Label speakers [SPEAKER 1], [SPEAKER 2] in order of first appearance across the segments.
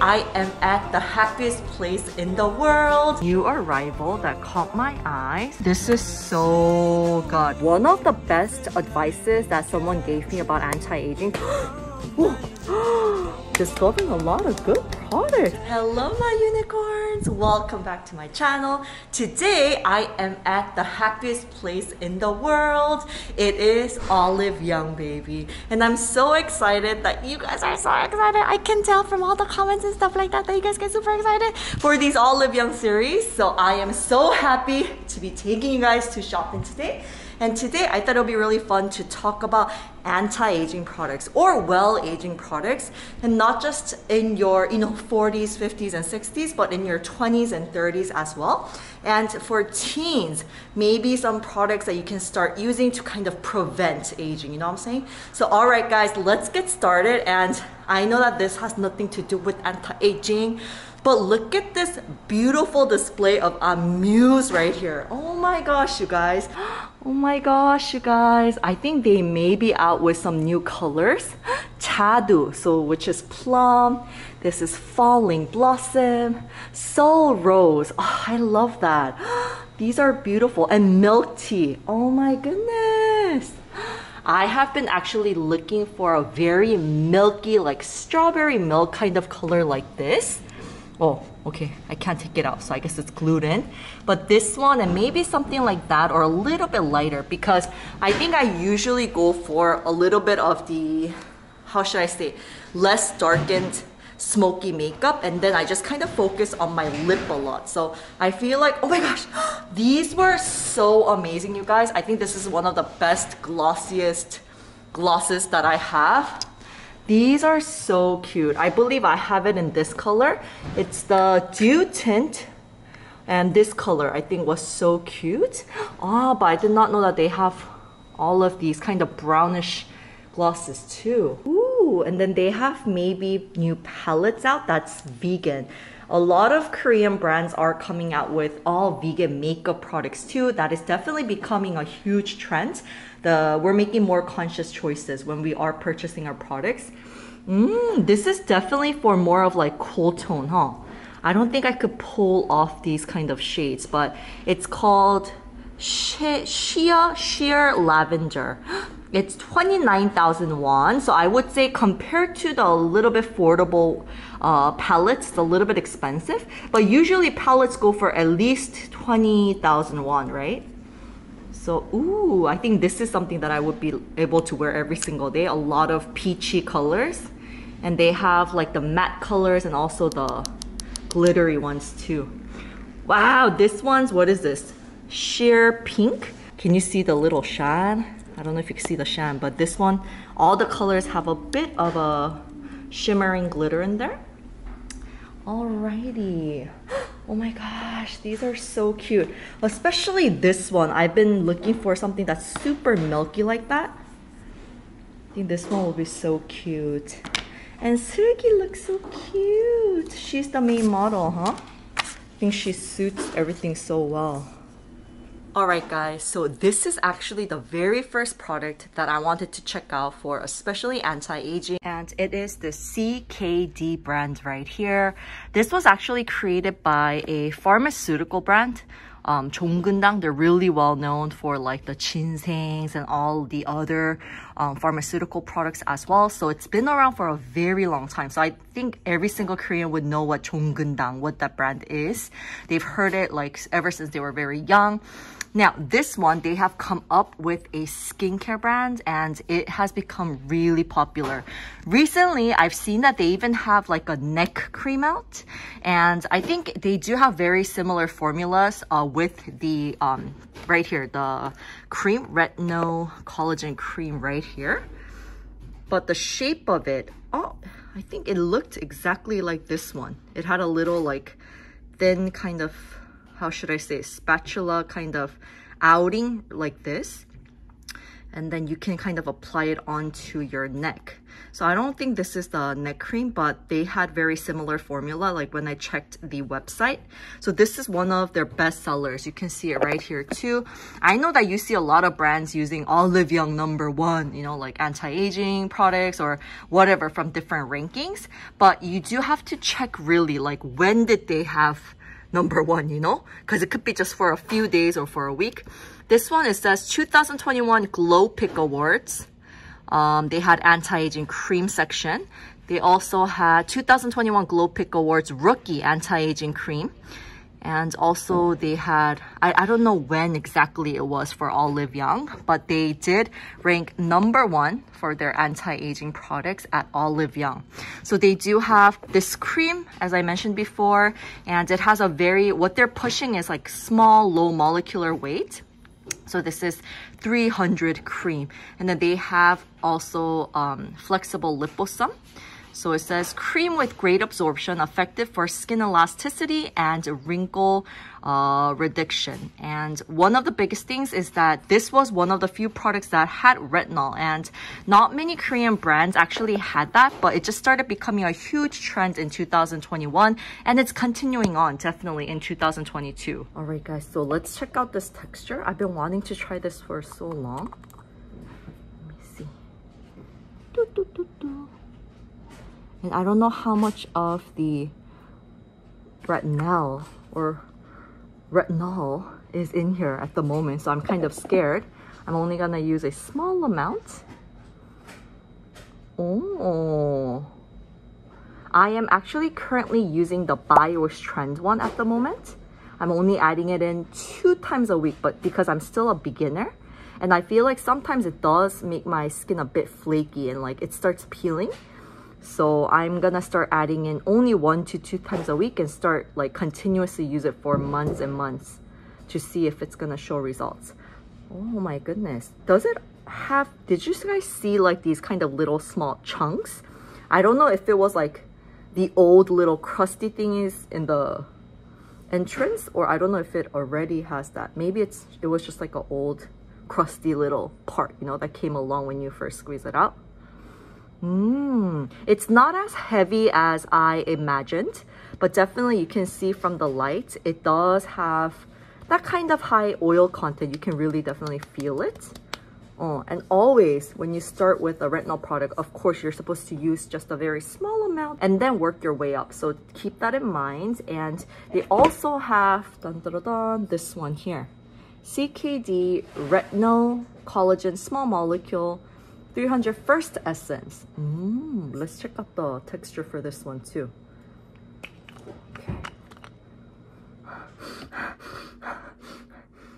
[SPEAKER 1] I am at the happiest place in the world. New arrival that caught my eyes. This is so good. One of the best advices that someone gave me about anti-aging. Discovering a lot of good products. Hello my unicorns! Welcome back to my channel. Today I am at the happiest place in the world. It is Olive Young baby. And I'm so excited that you guys are so excited. I can tell from all the comments and stuff like that that you guys get super excited for these Olive Young series. So I am so happy to be taking you guys to shopping today. And today I thought it would be really fun to talk about anti-aging products or well-aging products and not just in your you know 40s, 50s and 60s but in your 20s and 30s as well. And for teens, maybe some products that you can start using to kind of prevent aging, you know what I'm saying? So all right guys, let's get started and I know that this has nothing to do with anti-aging but look at this beautiful display of Amuse right here. Oh my gosh, you guys. Oh my gosh, you guys. I think they may be out with some new colors. Chadu, so which is plum. This is falling blossom. Soul rose. Oh, I love that. These are beautiful. And milk tea. Oh my goodness. I have been actually looking for a very milky, like strawberry milk kind of color like this. Oh, okay, I can't take it out, so I guess it's glued in. But this one and maybe something like that or a little bit lighter because I think I usually go for a little bit of the, how should I say, less darkened smoky makeup and then I just kind of focus on my lip a lot. So I feel like, oh my gosh, these were so amazing, you guys. I think this is one of the best glossiest glosses that I have. These are so cute. I believe I have it in this color. It's the Dew Tint. And this color I think was so cute. Ah, oh, but I did not know that they have all of these kind of brownish glosses too. Ooh, and then they have maybe new palettes out that's vegan. A lot of Korean brands are coming out with all vegan makeup products too. That is definitely becoming a huge trend. The we're making more conscious choices when we are purchasing our products. Mm, this is definitely for more of like cool tone, huh? I don't think I could pull off these kind of shades, but it's called Shea Sheer Lavender. It's 29,000 won. So I would say compared to the little bit affordable uh, palettes, it's a little bit expensive. But usually palettes go for at least 20,000 won, right? So, ooh, I think this is something that I would be able to wear every single day. A lot of peachy colors. And they have like the matte colors and also the glittery ones too. Wow, this one's, what is this? Sheer pink. Can you see the little shine? I don't know if you can see the shine, but this one, all the colors have a bit of a shimmering glitter in there. Alrighty. Oh my gosh, these are so cute. Especially this one. I've been looking for something that's super milky like that. I think this one will be so cute. And Sugi looks so cute. She's the main model, huh? I think she suits everything so well. Alright guys, so this is actually the very first product that I wanted to check out for especially anti-aging and it is the CKD brand right here. This was actually created by a pharmaceutical brand um, Chong Kun Dang, they're really well known for like the ginsengs and all the other um, pharmaceutical products as well. So it's been around for a very long time. So I think every single Korean would know what Chong Kun Dang, what that brand is. They've heard it like ever since they were very young. Now, this one, they have come up with a skincare brand and it has become really popular. Recently, I've seen that they even have like a neck cream out and I think they do have very similar formulas uh, with the, um, right here, the cream, retinol collagen cream right here. But the shape of it, oh, I think it looked exactly like this one. It had a little like thin kind of how should I say, spatula kind of outing like this. and then you can kind of apply it onto your neck. So I don't think this is the neck cream, but they had very similar formula like when I checked the website. So this is one of their best sellers. You can see it right here too. I know that you see a lot of brands using Olive Young number one, you know, like anti-aging products or whatever from different rankings, but you do have to check really like when did they have number one, you know? Because it could be just for a few days or for a week. This one, it says 2021 Glowpick Awards. Um, they had anti-aging cream section. They also had 2021 Glowpick Awards Rookie Anti-Aging Cream. And also they had, I, I don't know when exactly it was for Olive Young, but they did rank number one for their anti-aging products at Olive Young. So they do have this cream, as I mentioned before, and it has a very, what they're pushing is like small, low molecular weight. So this is 300 cream. And then they have also um, flexible liposome. So it says cream with great absorption, effective for skin elasticity and wrinkle uh, reduction. And one of the biggest things is that this was one of the few products that had retinol and not many Korean brands actually had that, but it just started becoming a huge trend in 2021 and it's continuing on definitely in 2022. All right guys, so let's check out this texture. I've been wanting to try this for so long. And I don't know how much of the retinol or retinol is in here at the moment, so I'm kind of scared. I'm only gonna use a small amount. Oh. I am actually currently using the Bios Trend one at the moment. I'm only adding it in two times a week, but because I'm still a beginner, and I feel like sometimes it does make my skin a bit flaky and like it starts peeling. So I'm gonna start adding in only one to two times a week and start like continuously use it for months and months to see if it's gonna show results. Oh my goodness. Does it have, did you guys see like these kind of little small chunks? I don't know if it was like the old little crusty thingies in the entrance or I don't know if it already has that. Maybe it's it was just like an old crusty little part, you know, that came along when you first squeeze it out. Mmm, it's not as heavy as I imagined, but definitely you can see from the light, it does have that kind of high oil content. You can really definitely feel it. Oh, and always when you start with a retinol product, of course, you're supposed to use just a very small amount and then work your way up. So keep that in mind. And they also have dun, dun, dun, this one here. CKD Retinol Collagen Small Molecule 300 First Essence. Mm, let's check out the texture for this one too. Okay.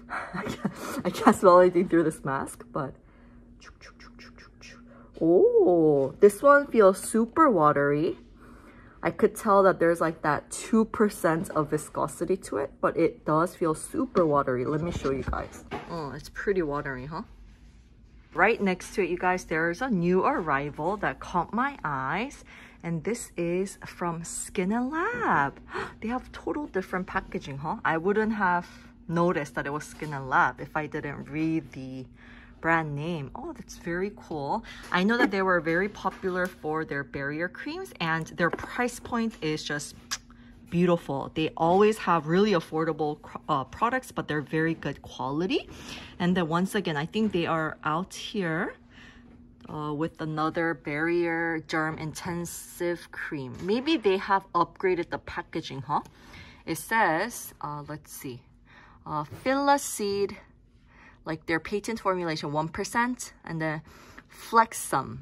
[SPEAKER 1] I can't, smell anything through this mask, but oh, this one feels super watery. I could tell that there's like that 2% of viscosity to it, but it does feel super watery. Let me show you guys. Oh, it's pretty watery, huh? Right next to it, you guys, there's a new arrival that caught my eyes. And this is from Skin and Lab. They have total different packaging, huh? I wouldn't have noticed that it was Skin and Lab if I didn't read the brand name. Oh, that's very cool. I know that they were very popular for their barrier creams and their price point is just beautiful. They always have really affordable uh, products, but they're very good quality. And then once again, I think they are out here uh, with another Barrierderm intensive cream. Maybe they have upgraded the packaging, huh? It says, uh, let's see, uh, Seed, like their patent formulation 1%, and then Flexum,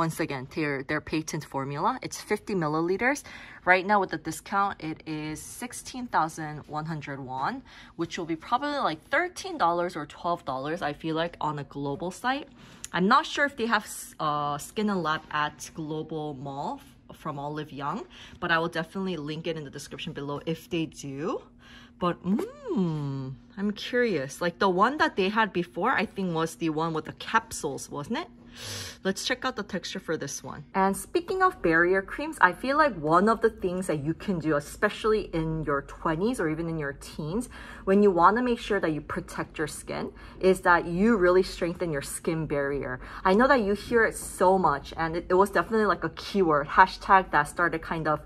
[SPEAKER 1] once again, their, their patent formula. It's 50 milliliters. Right now with the discount, it is 16,100 won, which will be probably like $13 or $12, I feel like, on a global site. I'm not sure if they have uh, Skin and Lab at Global Mall from Olive Young, but I will definitely link it in the description below if they do. But mmm, I'm curious. Like the one that they had before, I think was the one with the capsules, wasn't it? Let's check out the texture for this one. And speaking of barrier creams, I feel like one of the things that you can do, especially in your 20s or even in your teens, when you want to make sure that you protect your skin, is that you really strengthen your skin barrier. I know that you hear it so much and it, it was definitely like a keyword, hashtag that started kind of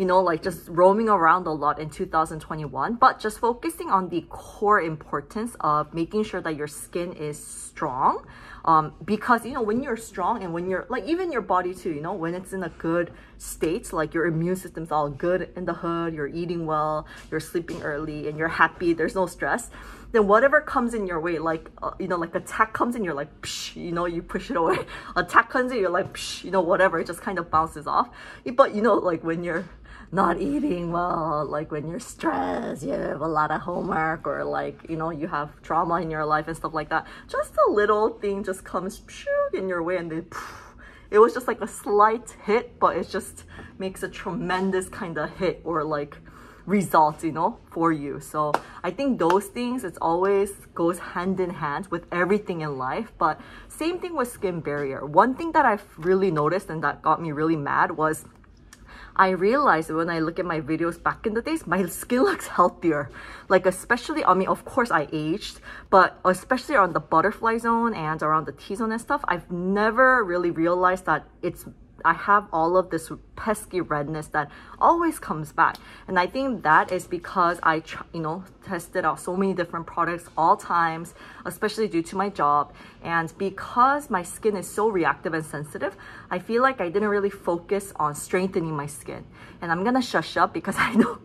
[SPEAKER 1] you know, like just roaming around a lot in 2021, but just focusing on the core importance of making sure that your skin is strong. Um, because, you know, when you're strong and when you're like, even your body too, you know, when it's in a good state, like your immune system's all good in the hood, you're eating well, you're sleeping early, and you're happy, there's no stress then whatever comes in your way, like, uh, you know, like attack comes in, you're like, psh, you know, you push it away. attack comes in, you're like, psh, you know, whatever, it just kind of bounces off. But, you know, like when you're not eating well, like when you're stressed, you have a lot of homework or like, you know, you have trauma in your life and stuff like that. Just a little thing just comes in your way and then it was just like a slight hit, but it just makes a tremendous kind of hit or like result, you know, for you. So I think those things, it's always goes hand in hand with everything in life. But same thing with skin barrier. One thing that I've really noticed and that got me really mad was I realized when I look at my videos back in the days, my skin looks healthier. Like especially, I mean, of course I aged, but especially on the butterfly zone and around the T-zone and stuff, I've never really realized that it's I have all of this pesky redness that always comes back. And I think that is because I, you know, tested out so many different products all times, especially due to my job. And because my skin is so reactive and sensitive, I feel like I didn't really focus on strengthening my skin. And I'm gonna shush up because I know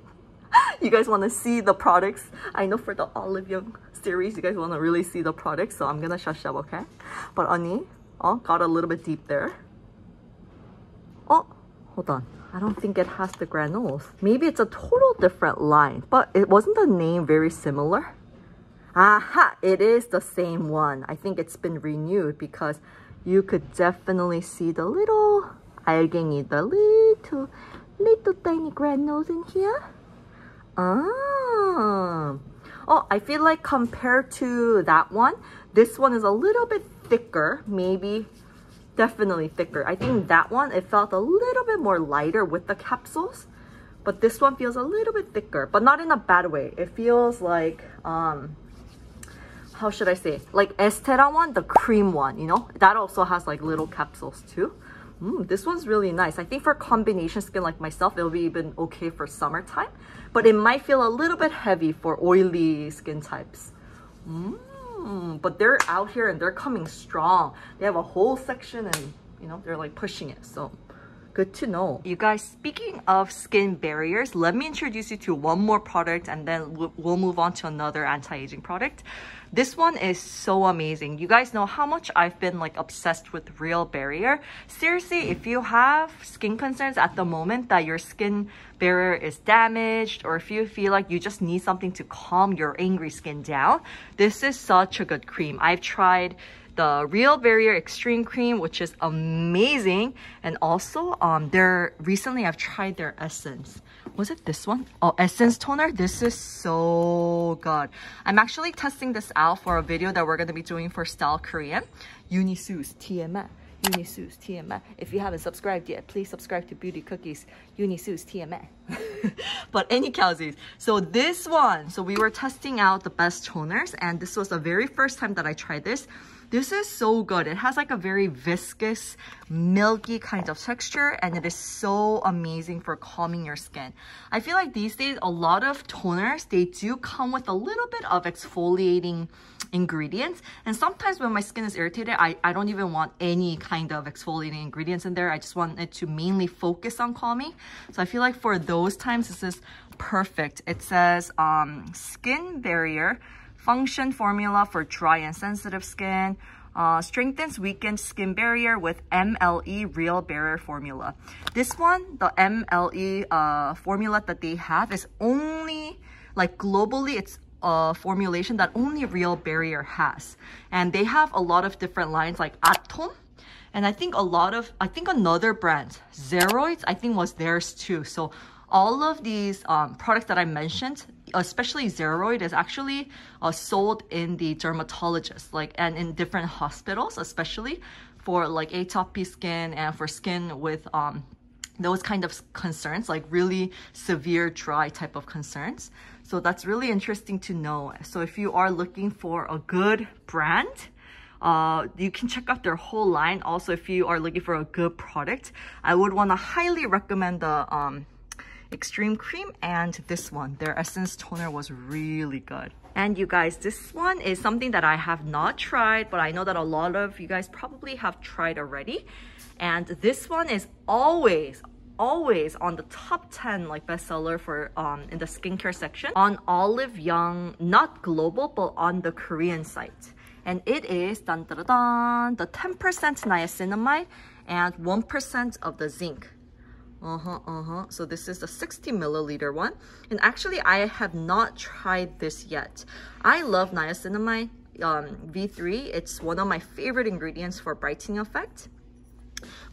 [SPEAKER 1] you guys want to see the products. I know for the Olive Young series, you guys want to really see the products. So I'm gonna shush up, okay? But Ani, oh, got a little bit deep there. Hold on. I don't think it has the granules. Maybe it's a total different line, but it wasn't the name very similar? Aha, it is the same one. I think it's been renewed because you could definitely see the little algae, the little, little tiny granules in here. Ah. Oh, I feel like compared to that one, this one is a little bit thicker, maybe definitely thicker. I think that one, it felt a little bit more lighter with the capsules, but this one feels a little bit thicker, but not in a bad way. It feels like, um, how should I say? Like Aestura one, the cream one, you know? That also has like little capsules too. Mm, this one's really nice. I think for combination skin like myself, it'll be even okay for summertime, but it might feel a little bit heavy for oily skin types. Mm. Hmm, but they're out here and they're coming strong. They have a whole section and you know, they're like pushing it. So good to know. You guys, speaking of skin barriers, let me introduce you to one more product and then we'll move on to another anti-aging product. This one is so amazing. You guys know how much I've been like obsessed with Real Barrier. Seriously, if you have skin concerns at the moment that your skin barrier is damaged or if you feel like you just need something to calm your angry skin down, this is such a good cream. I've tried the Real Barrier Extreme Cream, which is amazing. And also, um, they're recently I've tried their essence was it this one? Oh, Essence Toner. This is so good. I'm actually testing this out for a video that we're going to be doing for Style Korean. Unisus TMA. Unisus TMA. If you haven't subscribed yet, please subscribe to Beauty Cookies Unisus TMA. but any causes. So this one, so we were testing out the best toners and this was the very first time that I tried this. This is so good. It has like a very viscous, milky kind of texture and it is so amazing for calming your skin. I feel like these days, a lot of toners, they do come with a little bit of exfoliating ingredients. And sometimes when my skin is irritated, I, I don't even want any kind of exfoliating ingredients in there. I just want it to mainly focus on calming. So I feel like for those times, this is perfect. It says um, skin barrier function formula for dry and sensitive skin, uh, strengthens weakened skin barrier with MLE Real Barrier formula. This one, the MLE uh, formula that they have is only, like globally, it's a formulation that only Real Barrier has. And they have a lot of different lines like Atom, and I think a lot of, I think another brand, Zeroids, I think was theirs too. So all of these um, products that I mentioned, especially Zeroid, is actually uh, sold in the dermatologist, like and in different hospitals, especially for like atopy skin and for skin with um, those kind of concerns, like really severe dry type of concerns. So that's really interesting to know. So if you are looking for a good brand, uh, you can check out their whole line. Also, if you are looking for a good product, I would want to highly recommend the um, Extreme Cream and this one. Their Essence Toner was really good. And you guys, this one is something that I have not tried, but I know that a lot of you guys probably have tried already. And this one is always, always on the top 10 like bestseller for um in the skincare section on Olive Young, not global, but on the Korean site. And it is dun, dun, dun, the 10% niacinamide and 1% of the zinc. Uh-huh, uh-huh. So this is the 60 milliliter one. And actually, I have not tried this yet. I love niacinamide um, B3. It's one of my favorite ingredients for brightening effect.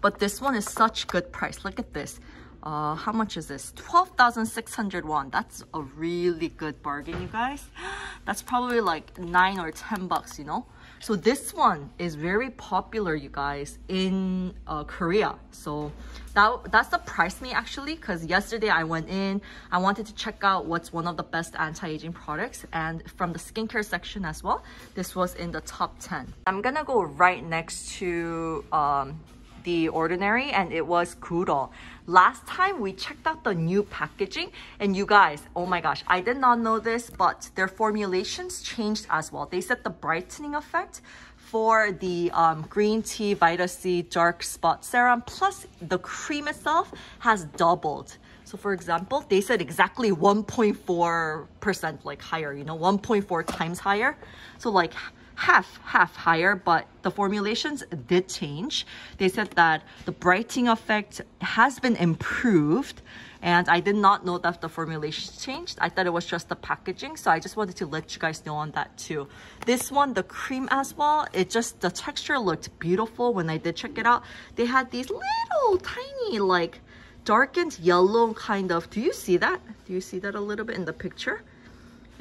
[SPEAKER 1] But this one is such good price. Look at this. Uh, how much is this? 12,600 won. That's a really good bargain, you guys. That's probably like 9 or 10 bucks, you know? So this one is very popular, you guys, in uh, Korea. So that, that's the price me actually, because yesterday I went in, I wanted to check out what's one of the best anti-aging products. And from the skincare section as well, this was in the top 10. I'm gonna go right next to um, the ordinary and it was Goodal. Last time we checked out the new packaging and you guys, oh my gosh, I did not know this, but their formulations changed as well. They said the brightening effect for the um, green tea Vita C dark spot serum plus the cream itself has doubled. So for example, they said exactly 1.4% like higher, you know, 1.4 times higher. So like half, half higher, but the formulations did change. They said that the brightening effect has been improved and I did not know that the formulation changed. I thought it was just the packaging. So I just wanted to let you guys know on that too. This one, the cream as well, it just, the texture looked beautiful when I did check it out. They had these little tiny like darkened yellow kind of, do you see that? Do you see that a little bit in the picture?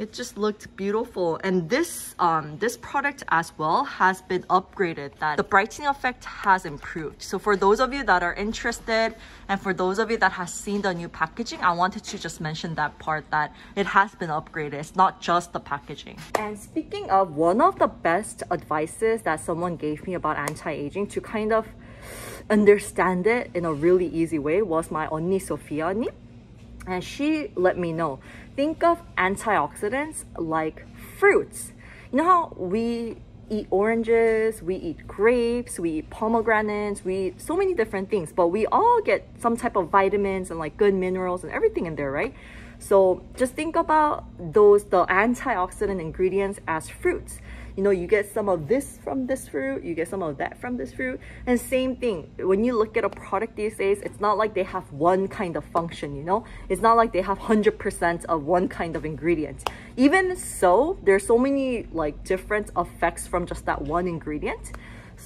[SPEAKER 1] It just looked beautiful. And this um this product as well has been upgraded that the brightening effect has improved. So for those of you that are interested and for those of you that has seen the new packaging i wanted to just mention that part that it has been upgraded. It's not just the packaging. And speaking of one of the best advices that someone gave me about anti-aging to kind of understand it in a really easy way was my onni sophia and she let me know think of antioxidants like fruits. You know how we eat oranges, we eat grapes, we eat pomegranates, we eat so many different things, but we all get some type of vitamins and like good minerals and everything in there, right? So just think about those, the antioxidant ingredients as fruits you know you get some of this from this fruit you get some of that from this fruit. And same thing when you look at a product these days it's not like they have one kind of function you know? It's not like they have 100% of one kind of ingredient. Even so there's so many like different effects from just that one ingredient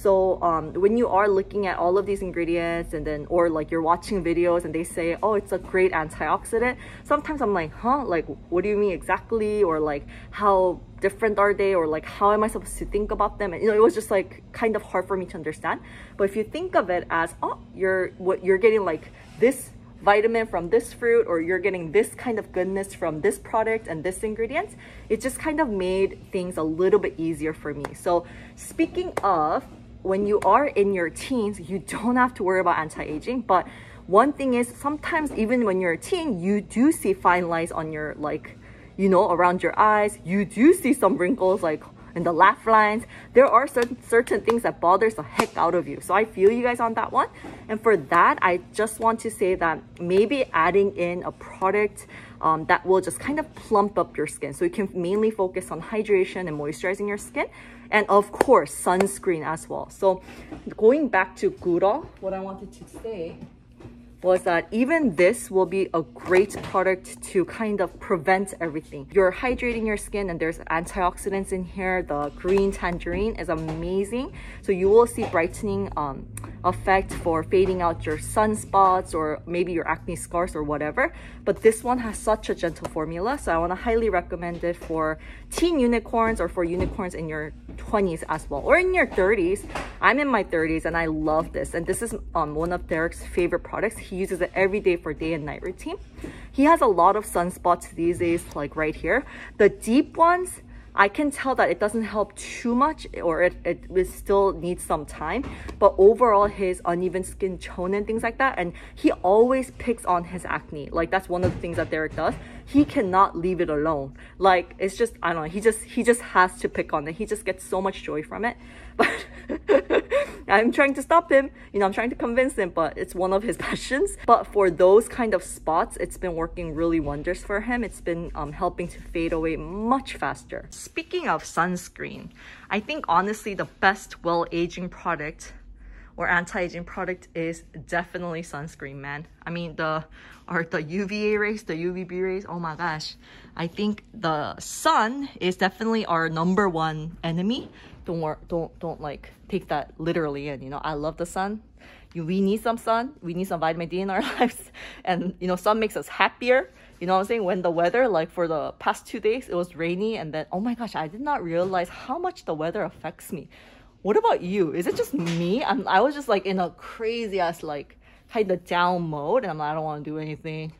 [SPEAKER 1] so um, when you are looking at all of these ingredients and then or like you're watching videos and they say oh it's a great antioxidant sometimes i'm like huh? Like what do you mean exactly? Or like how different are they? Or like how am i supposed to think about them? And you know it was just like kind of hard for me to understand. But if you think of it as oh you're what you're getting like this vitamin from this fruit or you're getting this kind of goodness from this product and this ingredients it just kind of made things a little bit easier for me. So speaking of when you are in your teens, you don't have to worry about anti-aging. But one thing is sometimes even when you're a teen, you do see fine lines on your like, you know, around your eyes. You do see some wrinkles like in the laugh lines. There are certain, certain things that bothers the heck out of you. So I feel you guys on that one. And for that, I just want to say that maybe adding in a product um, that will just kind of plump up your skin. So you can mainly focus on hydration and moisturizing your skin and of course sunscreen as well. So going back to Goodal what I wanted to say was that even this will be a great product to kind of prevent everything. You're hydrating your skin and there's antioxidants in here. The green tangerine is amazing. So you will see brightening um, effect for fading out your sunspots or maybe your acne scars or whatever. But this one has such a gentle formula. So I want to highly recommend it for teen unicorns or for unicorns in your 20s as well or in your 30s. I'm in my 30s and I love this. And this is um, one of Derek's favorite products. He uses it every day for day and night routine. He has a lot of sunspots these days, like right here. The deep ones, I can tell that it doesn't help too much or it, it, it still needs some time. But overall, his uneven skin tone and things like that. And he always picks on his acne. Like that's one of the things that Derek does. He cannot leave it alone. Like it's just, I don't know, he just, he just has to pick on it. He just gets so much joy from it. But I'm trying to stop him. You know, I'm trying to convince him, but it's one of his passions. But for those kind of spots, it's been working really wonders for him. It's been um, helping to fade away much faster. Speaking of sunscreen, I think honestly the best well-aging product or anti-aging product is definitely sunscreen, man. I mean, the are the UVA rays, the UVB rays, oh my gosh. I think the sun is definitely our number one enemy don't don't don't like take that literally and you know? I love the sun. We need some sun. We need some vitamin d in our lives. And you know sun makes us happier. You know what i'm saying? When the weather like for the past two days it was rainy and then oh my gosh i did not realize how much the weather affects me. What about you? Is it just me? I'm, i was just like in a crazy ass like kind of down mode and I'm like, i don't want to do anything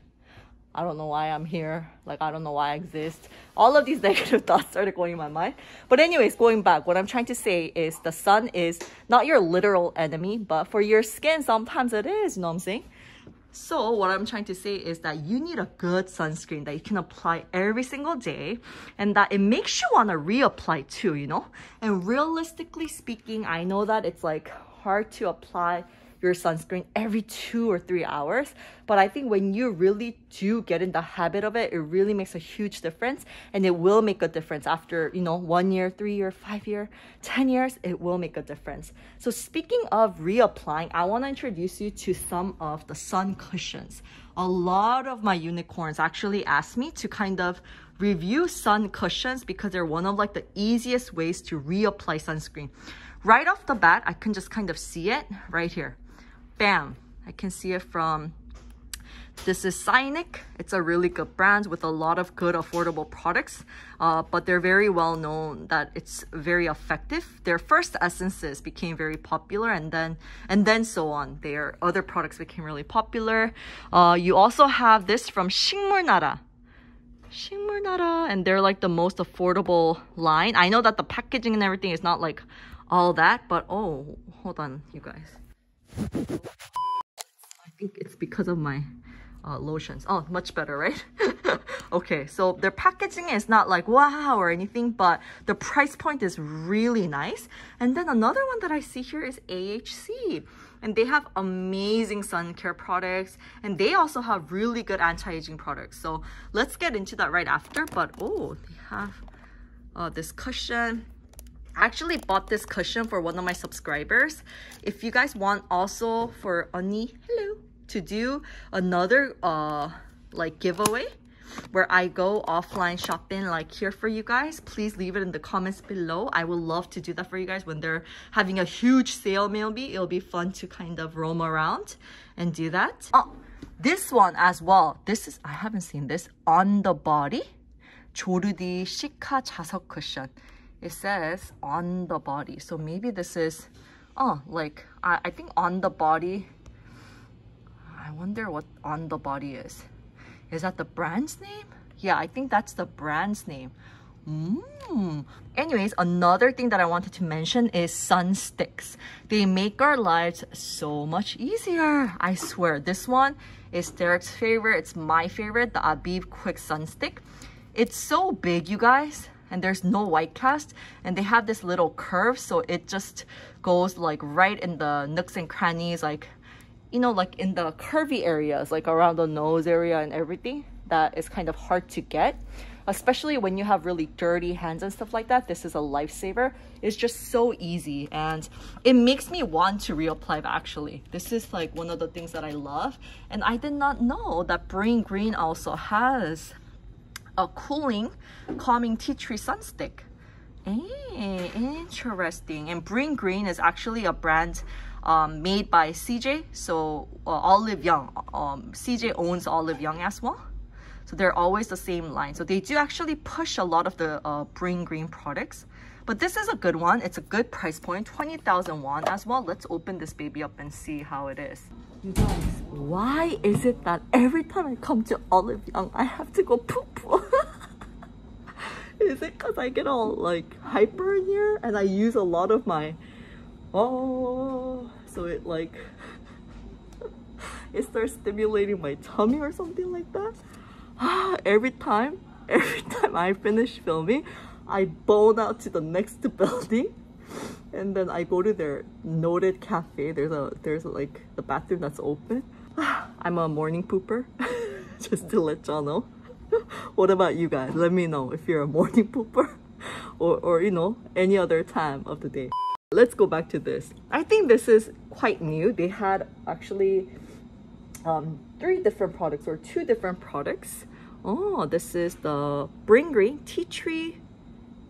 [SPEAKER 1] I don't know why I'm here. Like, I don't know why I exist. All of these negative thoughts started going in my mind. But anyways, going back, what I'm trying to say is the sun is not your literal enemy, but for your skin, sometimes it is, you know what I'm saying? So what I'm trying to say is that you need a good sunscreen that you can apply every single day and that it makes you want to reapply too, you know? And realistically speaking, I know that it's like hard to apply your sunscreen every two or three hours. But I think when you really do get in the habit of it, it really makes a huge difference. And it will make a difference after, you know, one year, three year, five year, 10 years, it will make a difference. So speaking of reapplying, I want to introduce you to some of the sun cushions. A lot of my unicorns actually asked me to kind of review sun cushions because they're one of like the easiest ways to reapply sunscreen. Right off the bat, I can just kind of see it right here bam, I can see it from this is Cynic. It's a really good brand with a lot of good affordable products, uh, but they're very well known that it's very effective. Their first essences became very popular and then and then so on. Their other products became really popular. Uh, you also have this from Shingmurnara. Shingmurnara and they're like the most affordable line. I know that the packaging and everything is not like all that, but oh, hold on you guys. I think it's because of my uh, lotions. Oh, much better, right? okay, so their packaging is not like wow or anything, but the price point is really nice. And then another one that I see here is AHC. And they have amazing sun care products and they also have really good anti-aging products. So let's get into that right after. But oh, they have uh, this cushion actually bought this cushion for one of my subscribers. If you guys want also for Ani, hello, to do another uh like giveaway where I go offline shopping like here for you guys, please leave it in the comments below. I would love to do that for you guys when they're having a huge sale maybe. It'll be fun to kind of roam around and do that. Oh, this one as well. This is, I haven't seen this, on the body. 조르디 시카 자석 쿠션 it says on the body. So maybe this is, oh, like, I, I think on the body, I wonder what on the body is. Is that the brand's name? Yeah, I think that's the brand's name. Mm. Anyways, another thing that I wanted to mention is sun sticks. They make our lives so much easier. I swear, this one is Derek's favorite. It's my favorite, the Abib Quick Sun Stick. It's so big, you guys and there's no white cast and they have this little curve so it just goes like right in the nooks and crannies like you know like in the curvy areas like around the nose area and everything that is kind of hard to get especially when you have really dirty hands and stuff like that. This is a lifesaver. It's just so easy and it makes me want to reapply actually. This is like one of the things that I love. And I did not know that Bring Green also has a cooling, calming tea tree sunstick. Hey, interesting. And Bring Green is actually a brand um, made by CJ. So uh, Olive Young, um, CJ owns Olive Young as well. So they're always the same line. So they do actually push a lot of the uh, Bring Green products. But this is a good one. It's a good price point, 20,000 won as well. Let's open this baby up and see how it is. You guys, why is it that every time I come to Olive Young, I have to go poop? is it because I get all like hyper in here and I use a lot of my oh so it like it starts stimulating my tummy or something like that every time every time I finish filming I bone out to the next building and then I go to their noted cafe. There's a there's a, like the bathroom that's open. I'm a morning pooper just to let y'all know. What about you guys? Let me know if you're a morning pooper or, or you know any other time of the day. Let's go back to this. I think this is quite new. They had actually um, three different products or two different products. Oh this is the bring green tea tree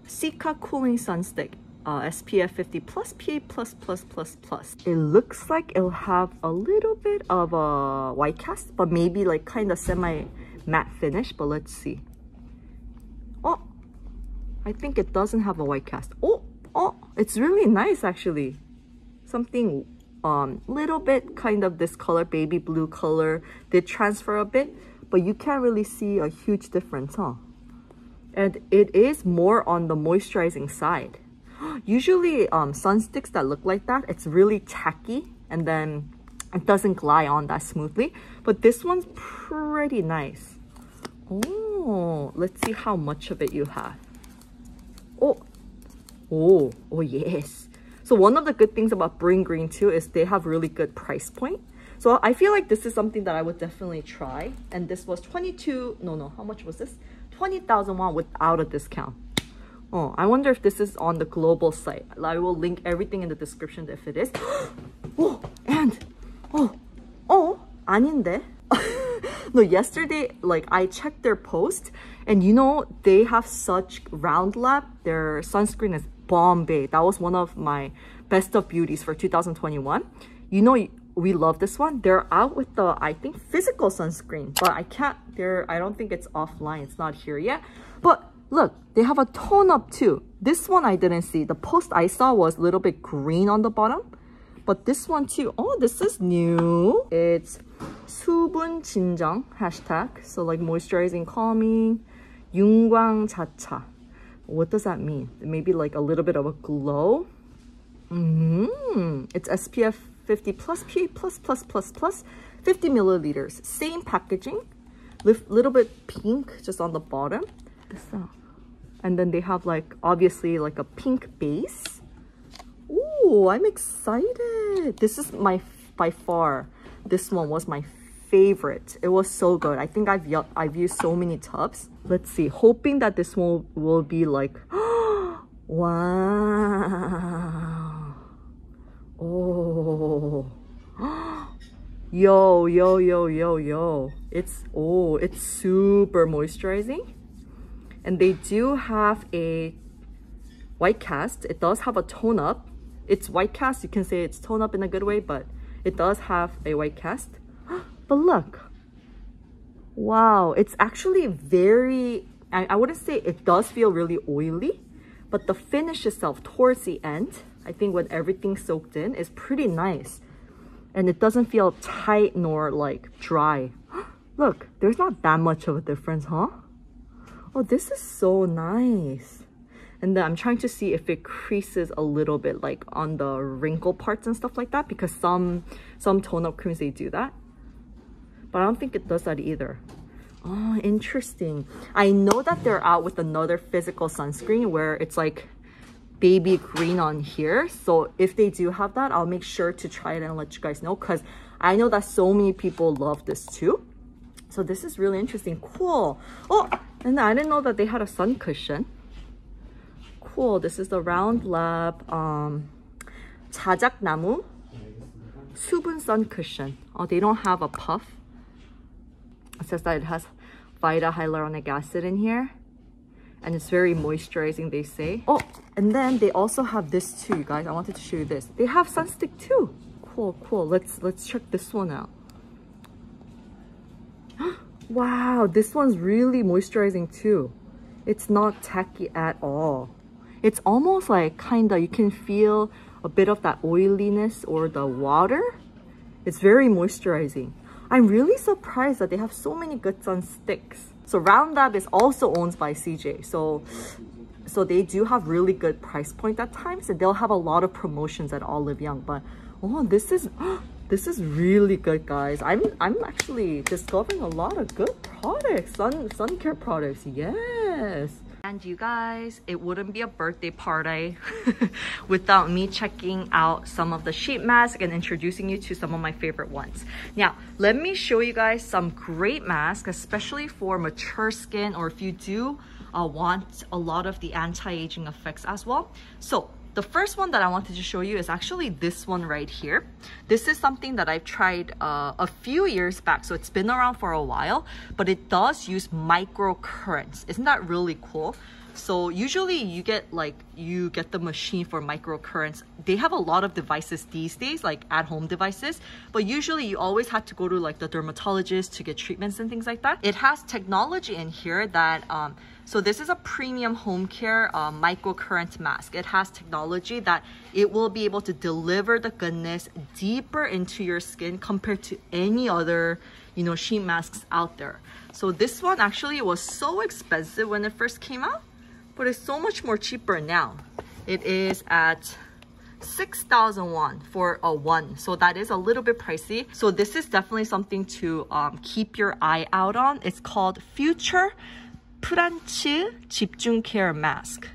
[SPEAKER 1] Cica cooling sunstick uh, SPF 50 plus PA plus plus plus plus. It looks like it'll have a little bit of a white cast, but maybe like kind of semi matte finish, but let's see. Oh, I think it doesn't have a white cast. Oh, oh, it's really nice actually. Something um little bit kind of this color, baby blue color, did transfer a bit, but you can't really see a huge difference, huh? And it is more on the moisturizing side. Usually um, sun sticks that look like that, it's really tacky and then it doesn't glide on that smoothly. But this one's pretty nice. Oh, let's see how much of it you have. Oh, Oh, oh yes. So one of the good things about Bring Green too is they have really good price point. So I feel like this is something that I would definitely try. And this was 22, no, no, how much was this? 20,000 won without a discount. Oh, I wonder if this is on the global site. I will link everything in the description if it is. oh, and, oh, oh, 아닌데? no, yesterday, like I checked their post and you know, they have such round lab. Their sunscreen is Bombay. That was one of my best of beauties for 2021. You know, we love this one. They're out with the, I think, physical sunscreen, but I can't, they're, I don't think it's offline. It's not here yet. But look, they have a tone up too. This one I didn't see. The post I saw was a little bit green on the bottom. But this one too, oh, this is new. It's 수분 진정 hashtag. So like moisturizing, calming, 윤광 자차. What does that mean? Maybe like a little bit of a glow. Mm -hmm. It's SPF 50 plus PA plus plus plus plus 50 milliliters. Same packaging. Little bit pink just on the bottom. And then they have like obviously like a pink base. Ooh, I'm excited. This is my by far. This one was my favorite. It was so good. I think I've I've used so many tubs. Let's see. Hoping that this one will be like, wow. Oh. yo, yo, yo, yo, yo. It's, oh, it's super moisturizing. And they do have a white cast. It does have a tone up. It's white cast. You can say it's tone up in a good way, but it does have a white cast. But look, wow, it's actually very, I, I wouldn't say it does feel really oily, but the finish itself towards the end, I think when everything's soaked in, is pretty nice. And it doesn't feel tight nor like dry. Look, there's not that much of a difference, huh? Oh, this is so nice. And then I'm trying to see if it creases a little bit like on the wrinkle parts and stuff like that because some some tone-up creams, they do that. But I don't think it does that either. Oh, interesting. I know that they're out with another physical sunscreen where it's like baby green on here. So if they do have that, I'll make sure to try it and let you guys know because I know that so many people love this too. So this is really interesting. Cool. Oh, and I didn't know that they had a sun cushion. Cool. This is the Round Lab um, 자작나무 수분 sun cushion. Oh, they don't have a puff. It says that it has Vita hyaluronic acid in here. And it's very moisturizing, they say. Oh, and then they also have this too, you guys. I wanted to show you this. They have sunstick too. Cool, cool. Let's let's check this one out. wow, this one's really moisturizing too. It's not tacky at all. It's almost like kinda, you can feel a bit of that oiliness or the water. It's very moisturizing. I'm really surprised that they have so many good sun sticks. So Round Lab is also owned by CJ. So so they do have really good price point at times and they'll have a lot of promotions at Olive Young. But oh, this is oh, this is really good, guys. I'm I'm actually discovering a lot of good products, sun sun care products. Yes. And you guys, it wouldn't be a birthday party without me checking out some of the sheet masks and introducing you to some of my favorite ones. Now, let me show you guys some great masks, especially for mature skin or if you do uh, want a lot of the anti-aging effects as well. So the first one that I wanted to show you is actually this one right here. This is something that I've tried uh, a few years back, so it's been around for a while, but it does use microcurrents. Isn't that really cool? So usually you get like, you get the machine for microcurrents. They have a lot of devices these days, like at home devices, but usually you always have to go to like the dermatologist to get treatments and things like that. It has technology in here that, um, so this is a premium home care uh, microcurrent mask. It has technology that it will be able to deliver the goodness deeper into your skin compared to any other, you know, sheet masks out there. So this one actually was so expensive when it first came out, but it's so much more cheaper now. It is at 6,000 won for a one. So that is a little bit pricey. So this is definitely something to um, keep your eye out on. It's called Future 프란츠 집중 care mask.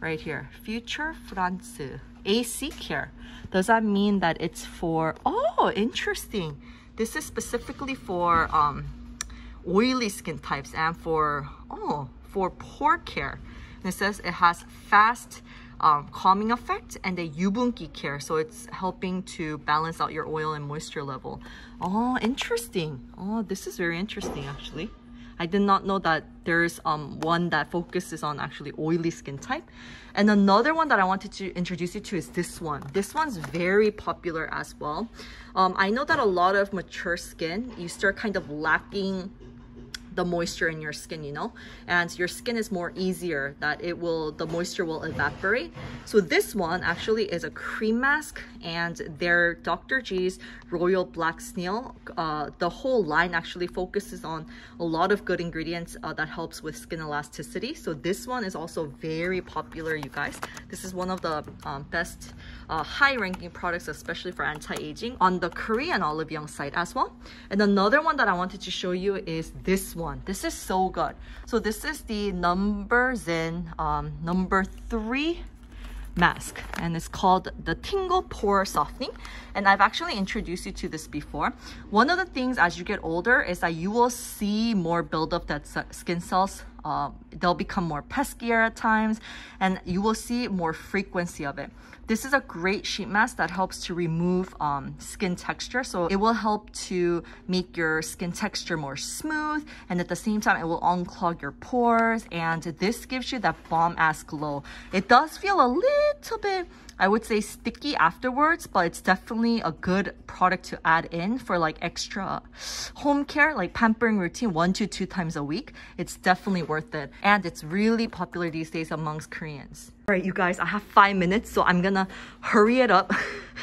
[SPEAKER 1] Right here. Future France AC care. Does that mean that it's for, oh, interesting. This is specifically for um, oily skin types and for, oh, for pore care. And it says it has fast um, calming effect and a 유분기 care. So it's helping to balance out your oil and moisture level. Oh, interesting. Oh, this is very interesting actually. I did not know that there's um, one that focuses on actually oily skin type. And another one that I wanted to introduce you to is this one. This one's very popular as well. Um, I know that a lot of mature skin, you start kind of lacking the moisture in your skin, you know, and your skin is more easier that it will, the moisture will evaporate. So this one actually is a cream mask and their Dr. G's Royal Black Snail, uh, the whole line actually focuses on a lot of good ingredients uh, that helps with skin elasticity. So this one is also very popular, you guys. This is one of the um, best uh, high ranking products, especially for anti-aging on the Korean Olive Young site as well. And another one that I wanted to show you is this one. This is so good. So this is the numbuzin um, number three mask and it's called the Tingle Pore Softening and I've actually introduced you to this before. One of the things as you get older is that you will see more buildup that skin cells uh, they'll become more peskier at times and you will see more frequency of it. This is a great sheet mask that helps to remove um, skin texture. So it will help to make your skin texture more smooth and at the same time it will unclog your pores and this gives you that bomb ass glow. It does feel a little bit I would say sticky afterwards, but it's definitely a good product to add in for like extra home care, like pampering routine one to two times a week. It's definitely worth it. And it's really popular these days amongst Koreans. All right, you guys, I have five minutes, so I'm gonna hurry it up.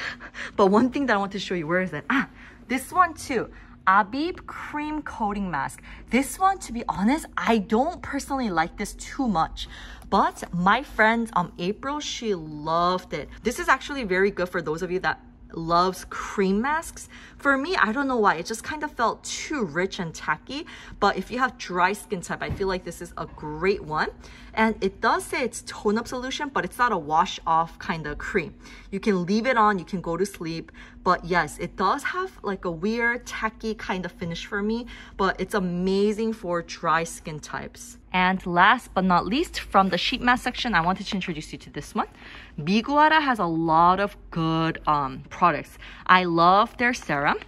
[SPEAKER 1] but one thing that I want to show you, where is it? Ah, this one too. Abib Cream Coating Mask. This one, to be honest, I don't personally like this too much. But my friend, um, April, she loved it. This is actually very good for those of you that loves cream masks. For me, I don't know why. It just kind of felt too rich and tacky. But if you have dry skin type, I feel like this is a great one. And it does say it's tone up solution, but it's not a wash off kind of cream. You can leave it on, you can go to sleep, But yes, it does have like a weird tacky kind of finish for me, but it's amazing for dry skin types. And last but not least, from the sheet mask section, I wanted to introduce you to this one. Miguhara has a lot of good um, products. I love their serum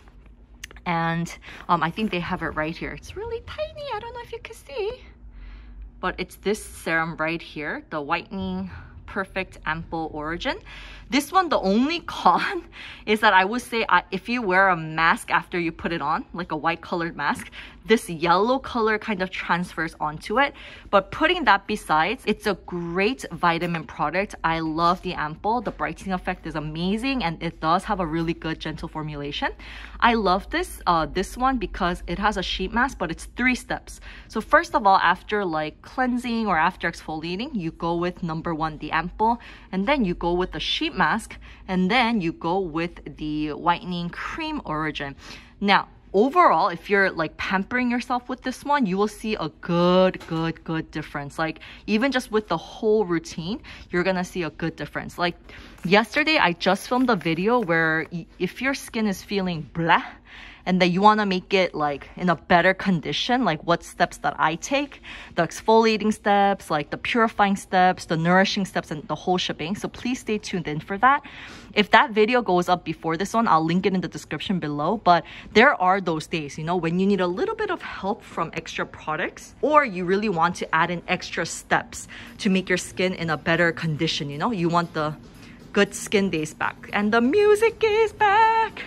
[SPEAKER 1] and um, I think they have it right here. It's really tiny. I don't know if you can see, but it's this serum right here, the whitening perfect ampoule origin. This one, the only con is that I would say uh, if you wear a mask after you put it on, like a white colored mask, this yellow color kind of transfers onto it. But putting that besides, it's a great vitamin product. I love the ampoule. The brightening effect is amazing and it does have a really good gentle formulation. I love this, uh, this one because it has a sheet mask, but it's three steps. So first of all, after like cleansing or after exfoliating, you go with number one, the ampoule, and then you go with the sheet mask, and then you go with the whitening cream origin. Now, overall, if you're like pampering yourself with this one, you will see a good, good, good difference. Like even just with the whole routine, you're gonna see a good difference. Like yesterday, I just filmed a video where if your skin is feeling blah, and that you want to make it like in a better condition, like what steps that I take, the exfoliating steps, like the purifying steps, the nourishing steps, and the whole shipping. So please stay tuned in for that. If that video goes up before this one, I'll link it in the description below. But there are those days, you know, when you need a little bit of help from extra products or you really want to add in extra steps to make your skin in a better condition, you know, you want the good skin days back. And the music is back.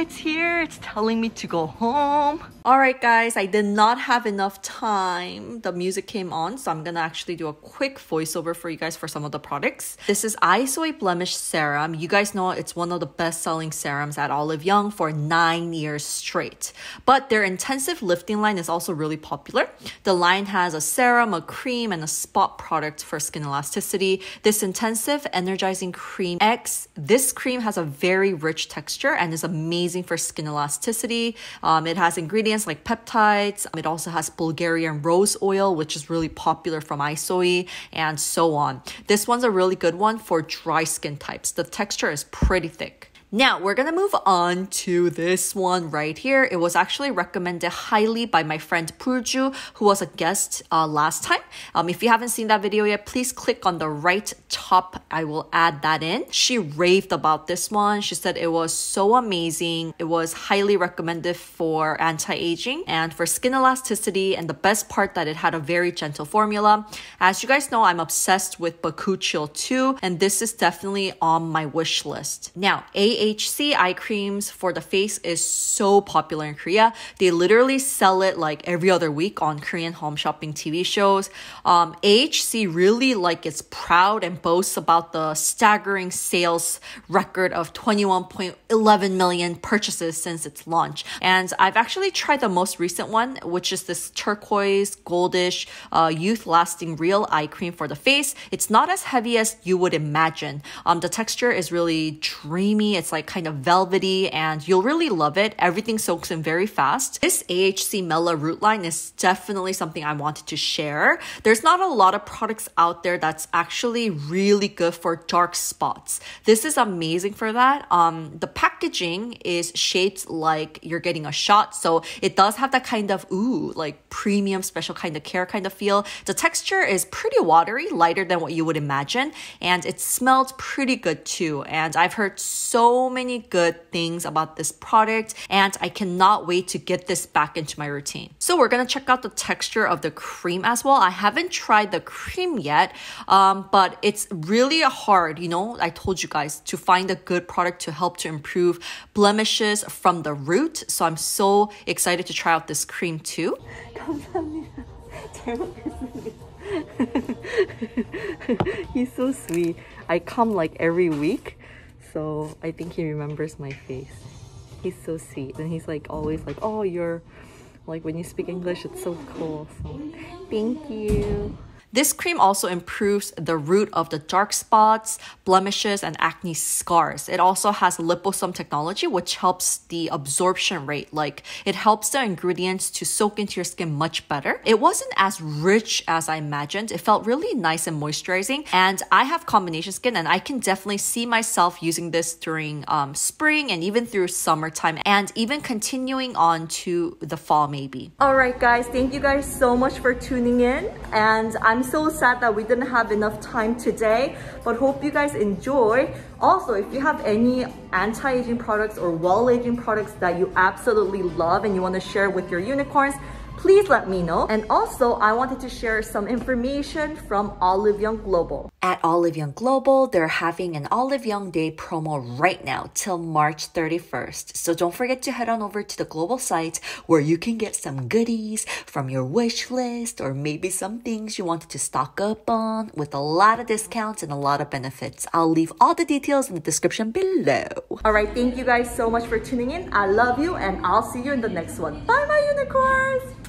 [SPEAKER 1] It's here, it's telling me to go home. Alright guys, I did not have enough time. The music came on, so I'm gonna actually do a quick voiceover for you guys for some of the products. This is Isoi Blemish Serum. You guys know it's one of the best-selling serums at Olive Young for nine years straight. But their intensive lifting line is also really popular. The line has a serum, a cream, and a spot product for skin elasticity. This intensive energizing cream X, this cream has a very rich texture and is amazing for skin elasticity. Um, it has ingredients like peptides. It also has Bulgarian rose oil, which is really popular from Isoi, and so on. This one's a really good one for dry skin types. The texture is pretty thick. Now we're gonna move on to this one right here. It was actually recommended highly by my friend Purju, who was a guest uh, last time. Um, if you haven't seen that video yet, please click on the right top. I will add that in. She raved about this one. She said it was so amazing. It was highly recommended for anti-aging and for skin elasticity. And the best part that it had a very gentle formula. As you guys know, I'm obsessed with Bakuchiol too, and this is definitely on my wish list. Now, a AHC eye creams for the face is so popular in Korea. They literally sell it like every other week on Korean home shopping TV shows. Um, AHC really like is proud and boasts about the staggering sales record of 21.11 million purchases since its launch. And I've actually tried the most recent one, which is this turquoise, goldish, uh, youth lasting real eye cream for the face. It's not as heavy as you would imagine. Um, the texture is really dreamy. It's it's like kind of velvety and you'll really love it. Everything soaks in very fast. This AHC Melaroot line is definitely something I wanted to share. There's not a lot of products out there that's actually really good for dark spots. This is amazing for that. Um, the packaging is shaped like you're getting a shot. So it does have that kind of, ooh, like premium special kind of care kind of feel. The texture is pretty watery, lighter than what you would imagine. And it smells pretty good too. And I've heard so many good things about this product and I cannot wait to get this back into my routine. So we're gonna check out the texture of the cream as well. I haven't tried the cream yet, um, but it's really hard, you know, I told you guys to find a good product to help to improve blemishes from the root. So I'm so excited to try out this cream too. He's so sweet. I come like every week so I think he remembers my face. He's so sweet and he's like always like, oh, you're like when you speak English, it's so cool. So thank you. This cream also improves the root of the dark spots, blemishes, and acne scars. It also has liposome technology, which helps the absorption rate. Like it helps the ingredients to soak into your skin much better. It wasn't as rich as I imagined. It felt really nice and moisturizing. And I have combination skin, and I can definitely see myself using this during um, spring and even through summertime, and even continuing on to the fall, maybe. All right, guys, thank you guys so much for tuning in. And I'm so sad that we didn't have enough time today, but hope you guys enjoy. Also, if you have any anti-aging products or well-aging products that you absolutely love and you want to share with your unicorns, please let me know. And also, I wanted to share some information from Olive Young Global. At Olive Young Global, they're having an Olive Young Day promo right now till March 31st. So don't forget to head on over to the global site where you can get some goodies from your wish list or maybe some things you wanted to stock up on with a lot of discounts and a lot of benefits. I'll leave all the details in the description below. All right, thank you guys so much for tuning in. I love you and I'll see you in the next one. Bye, my unicorns!